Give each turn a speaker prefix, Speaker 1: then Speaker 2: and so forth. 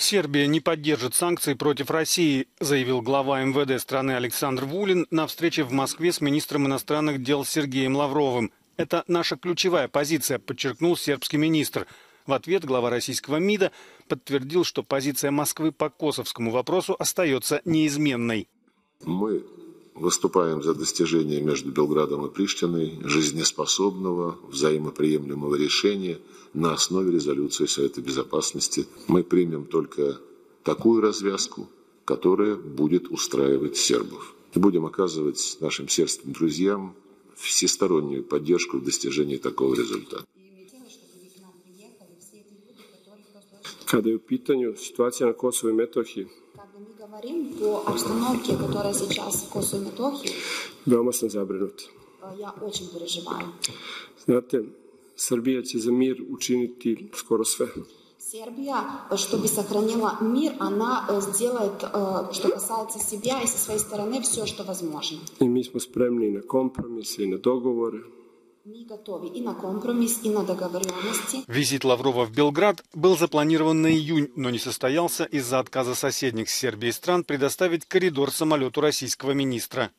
Speaker 1: Сербия не поддержит санкции против России, заявил глава МВД страны Александр Вулин на встрече в Москве с министром иностранных дел Сергеем Лавровым. Это наша ключевая позиция, подчеркнул сербский министр. В ответ глава российского МИДа подтвердил, что позиция Москвы по косовскому вопросу остается неизменной.
Speaker 2: Мы выступаем за достижение между Белградом и Приштиной жизнеспособного, взаимоприемлемого решения на основе резолюции Совета Безопасности. Мы примем только такую развязку, которая будет устраивать сербов. И будем оказывать нашим сербским друзьям всестороннюю поддержку в достижении такого результата.
Speaker 3: Kada je u pitanju situacija na Kosovo i Metohiji,
Speaker 4: мы говорим по обстановке, которая сейчас в Косово и Метохии,
Speaker 3: veoma sam zabrinut.
Speaker 4: э, я очень переживаю.
Speaker 3: Znate, Srbija će za mir učiniti skoro sve.
Speaker 4: Сербия, э, чтобы сохранила мир, она э, сделает, э, что касается себя и со своей стороны, все, что возможно.
Speaker 3: I mi smo spremni i na kompromise i na dogovore.
Speaker 1: Визит Лаврова в Белград был запланирован на июнь, но не состоялся из-за отказа соседних с Сербией стран предоставить коридор самолету российского министра.